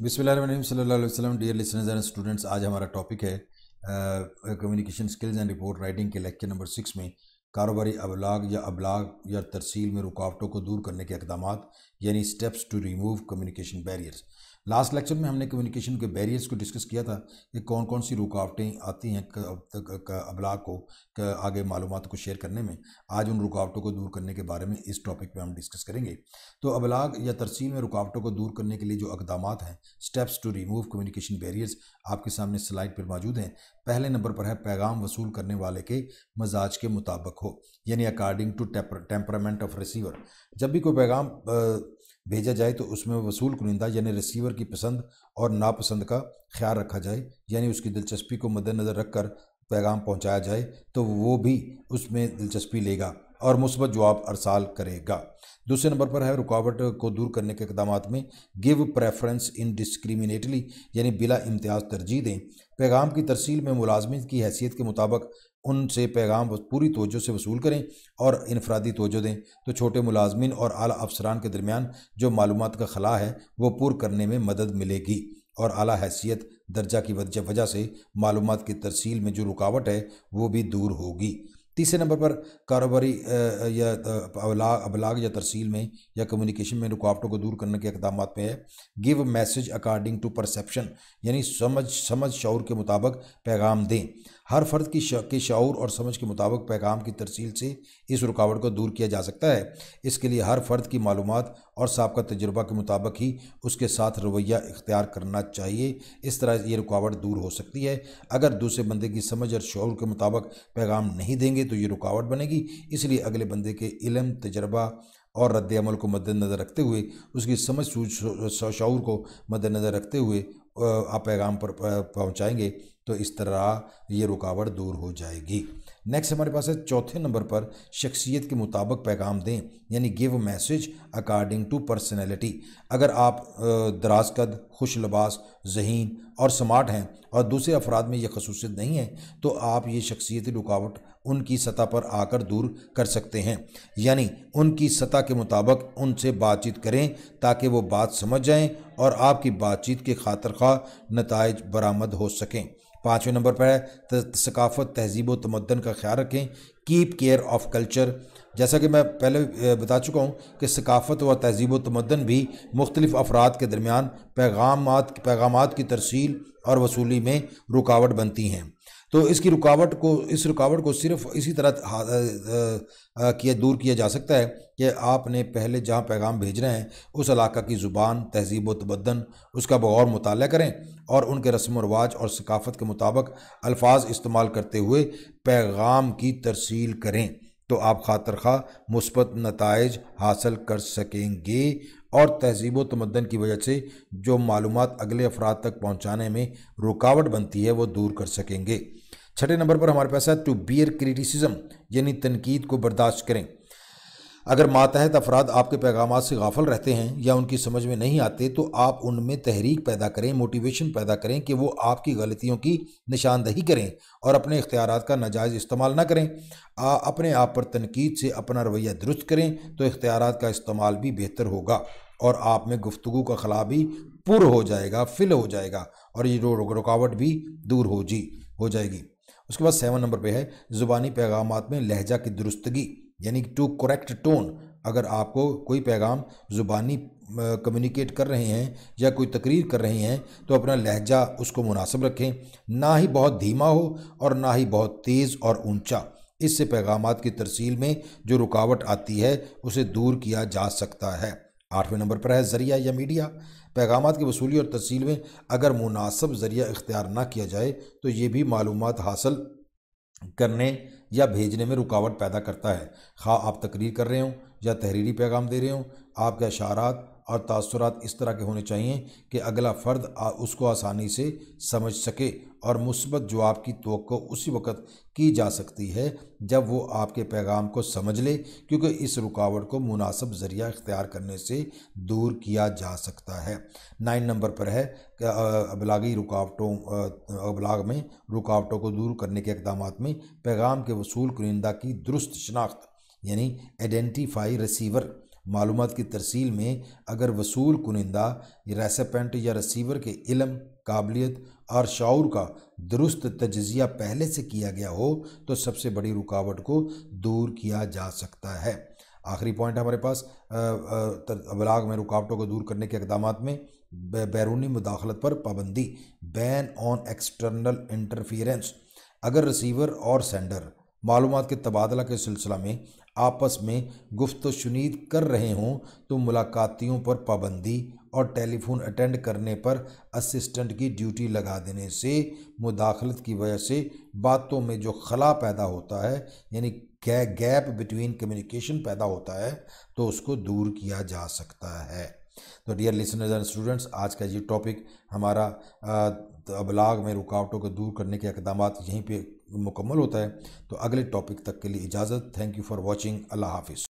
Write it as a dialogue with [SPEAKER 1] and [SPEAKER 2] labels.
[SPEAKER 1] بسم اللہ الرحمن الرحیم، صلی اللہ علیہ وسلم۔ ڈیئر لسنرز اینڈ اسٹوڈنٹس آج ہمارا ٹاپک ہے communication skills and report writing کے لیکچر نمبر سکس میں کاروباری ابلاغ یا ابلاغ یا ترسیل میں رکاوٹوں کو دور کرنے کے اقدامات یعنی steps to remove communication barriers last lecture میں ہم نے کمیونیکیشن کے بیریئرز کو ڈسکس کیا تھا کہ کون کون سی رکاوٹیں آتی ہیں ابلاغ کو آگے معلومات کو شیئر کرنے میں۔ آج ان رکاوٹوں کو دور کرنے کے بارے میں اس ٹاپک پہ ہم ڈسکس کریں گے۔ تو ابلاغ یا ترسیل میں رکاوٹوں کو دور کرنے کے لیے جو اقدامات ہیں steps to remove communication barriers آپ کے سامنے سلائڈ پر موجود ہیں۔ پہلے نمبر پر ہے پیغام وصول کرنے والے کے مزاج کے مطابق ہو یعنی according to temperament of receiver جب بھی کوئی پیغام بھیجا جائے تو اس میں وصول کنندہ یعنی ریسیور کی پسند اور ناپسند کا خیال رکھا جائے یعنی اس کی دلچسپی کو مد نظر رکھ کر پیغام پہنچایا جائے تو وہ بھی اس میں دلچسپی لے گا۔ اور مثبت جواب ارسال کرے گا۔ دوسرے نمبر پر ہے، رکاوٹ کو دور کرنے کے اقدامات میں گیو پریفرنس ان ڈسکریمنیٹلی یعنی بلا امتیاز ترجیح دیں۔ پیغام کی ترسیل میں ملازمت کی حیثیت کے مطابق ان سے پیغام پوری توجہ سے وصول کریں اور انفرادی توجہ دیں۔ تو چھوٹے ملازمین اور اعلیٰ افسران کے درمیان جو معلومات کا خلا ہے، وہ پور کرنے میں مدد ملے گی۔ اور اعلیٰ حیثیت درجہ کی وجہ سے معلومات کی ترسیل میں جو رکاوٹ ہے، وہ بھی دور ہوگی۔ تیسرے نمبر پر کاروباری یا ابلاغ ابلاغ یا ترسیل میں یا کمیونیکیشن میں رکاوٹوں کو دور کرنے کے اقدامات میں ہے۔ Give message according to perception یعنی سمجھ سمجھ شعور کے مطابق پیغام دیں۔ ہر فرد کی کے شعور اور سمجھ کے مطابق پیغام کی ترسیل سے اس رکاوٹ کو دور کیا جا سکتا ہے۔ اس کے لیے ہر فرد کی معلومات اور سابقہ تجربہ کے مطابق ہی اس کے ساتھ رویہ اختیار کرنا چاہیے۔ اس طرح یہ رکاوٹ دور ہو سکتی ہے۔ اگر دوسرے بندے کی سمجھ اور شعور کے مطابق پیغام نہیں دیں گے تو یہ رکاوٹ بنے گی۔ اس لیے اگلے بندے کے علم، تجربہ اور رد عمل کو مد نظر رکھتے ہوئے، اس کی سمجھ شعور کو مد نظر رکھتے ہوئے آپ پیغام پر پہنچائیں گے تو اس طرح یہ رکاوٹ دور ہو جائے گی۔ نیکسٹ ہمارے پاس ہے چوتھے نمبر پر شخصیت کے مطابق پیغام دیں یعنی give message according to personality اگر آپ دراز قد خوش لباس، ذہین اور سمارٹ ہیں اور دوسرے افراد میں یہ خصوصیت نہیں ہے، تو آپ یہ شخصیتی رکاوٹ ان کی سطح پر آ کر دور کر سکتے ہیں۔ یعنی ان کی سطح کے مطابق ان سے بات چیت کریں تاکہ وہ بات سمجھ جائیں اور آپ کی بات چیت کے خاطر خواہ نتائج برآمد ہو سکیں۔ پانچویں نمبر پر ہے ثقافت، تہذیب و تمدن کا خیال رکھیں۔ کیپ کیئر آف کلچر جیسا کہ میں پہلے بتا چکا ہوں کہ ثقافت و تہذیب و تمدن بھی مختلف افراد کے درمیان پیغامات پیغامات کی ترسیل اور وصولی میں رکاوٹ بنتی ہیں۔ تو اس کی رکاوٹ کو، اس رکاوٹ کو صرف اسی طرح کیا دور کیا جا سکتا ہے کہ آپ نے پہلے جہاں پیغام بھیج رہے ہیں، اس علاقہ کی زبان، تہذیب و تبدن، اس کا بغور مطالعہ کریں اور ان کے رسم و رواج اور ثقافت کے مطابق الفاظ استعمال کرتے ہوئے پیغام کی ترسیل کریں تو آپ خاطر خواہ مثبت نتائج حاصل کر سکیں گے اور تہذیب و تمدن کی وجہ سے جو معلومات اگلے افراد تک پہنچانے میں رکاوٹ بنتی ہے، وہ دور کر سکیں گے۔ چھٹے نمبر پر ہمارے پاس ہے ٹو بیئر کریٹیسزم یعنی تنقید کو برداشت کریں۔ اگر ماتحت افراد آپ کے پیغامات سے غافل رہتے ہیں یا ان کی سمجھ میں نہیں آتے، تو آپ ان میں تحریک پیدا کریں موٹیویشن پیدا کریں کہ وہ آپ کی غلطیوں کی نشاندہی کریں اور اپنے اختیارات کا ناجائز استعمال نہ کریں۔ اپنے آپ پر تنقید سے اپنا رویہ درست کریں تو اختیارات کا استعمال بھی بہتر ہوگا اور آپ میں گفتگو کا خلا بھی پر ہو جائے گا، فل ہو جائے گا اور یہ رکاوٹ بھی دور ہو جی ہو جائے گی۔ اس کے بعد سیون نمبر پہ ہے، زبانی پیغامات میں لہجہ کی درستگی یعنی ٹو کریکٹ ٹون اگر آپ کو کوئی پیغام زبانی کمیونیکیٹ کر رہے ہیں یا کوئی تقریر کر رہے ہیں، تو اپنا لہجہ اس کو مناسب رکھیں۔ نہ ہی بہت دھیما ہو اور نہ ہی بہت تیز اور اونچا۔ اس سے پیغامات کی ترسیل میں جو رکاوٹ آتی ہے، اسے دور کیا جا سکتا ہے۔ آٹھویں نمبر پر ہے ذریعہ یا میڈیا۔ پیغامات کی وصولی اور تسیل میں اگر مناسب ذریعہ اختیار نہ کیا جائے تو یہ بھی معلومات حاصل کرنے یا بھیجنے میں رکاوٹ پیدا کرتا ہے۔ خواہ آپ تقریر کر رہے ہوں یا تحریری پیغام دے رہے ہوں، آپ کے اشعارات اور تاثرات اس طرح کے ہونے چاہیے کہ اگلا فرد اس کو آسانی سے سمجھ سکے اور مثبت جواب کی توقع اسی وقت کی جا سکتی ہے جب وہ آپ کے پیغام کو سمجھ لے، کیونکہ اس رکاوٹ کو مناسب ذریعہ اختیار کرنے سے دور کیا جا سکتا ہے۔ نائن نمبر پر ہے کہ ابلاغی رکاوٹوں ابلاغ میں، رکاوٹوں کو دور کرنے کے اقدامات میں پیغام کے وصول کنندہ کی درست شناخت یعنی ایڈینٹیفائی ریسیور معلومات کی ترسیل میں اگر وصول کنندہ ریسیپنٹ یا رسیور کے علم، قابلیت اور شعور کا درست تجزیہ پہلے سے کیا گیا ہو، تو سب سے بڑی رکاوٹ کو دور کیا جا سکتا ہے۔ آخری پوائنٹ ہمارے پاس ابلاغ میں رکاوٹوں کو دور کرنے کے اقدامات میں بیرونی مداخلت پر پابندی بین آن ایکسٹرنل انٹرفیرنس اگر رسیور اور سینڈر معلومات کے تبادلہ کے سلسلہ میں آپس میں گفت و شنید کر رہے ہوں تو ملاقاتیوں پر پابندی اور ٹیلی فون اٹینڈ کرنے پر اسسٹنٹ کی ڈیوٹی لگا دینے سے مداخلت کی وجہ سے باتوں میں جو خلا پیدا ہوتا ہے یعنی گیپ بٹوین کمیونیکیشن پیدا ہوتا ہے، تو اس کو دور کیا جا سکتا ہے۔ تو ڈیئر لسنرز اینڈ اسٹوڈنٹس آج کا یہ ٹاپک ہمارا ابلاغ میں رکاوٹوں کو دور کرنے کے اقدامات یہیں پہ مکمل ہوتا ہے۔ تو اگلے ٹاپک تک کے لیے اجازت۔ تھینک یو فار واچنگ اللہ حافظ۔